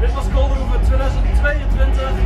Dit was Kolderhoeven 2022.